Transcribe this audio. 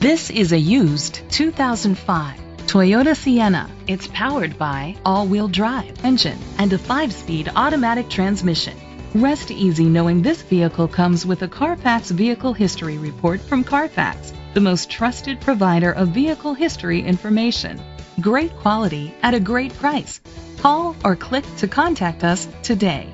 This is a used 2005 Toyota Sienna. It's powered by all-wheel drive engine and a 5-speed automatic transmission. Rest easy knowing this vehicle comes with a Carfax Vehicle History Report from Carfax, the most trusted provider of vehicle history information. Great quality at a great price. Call or click to contact us today.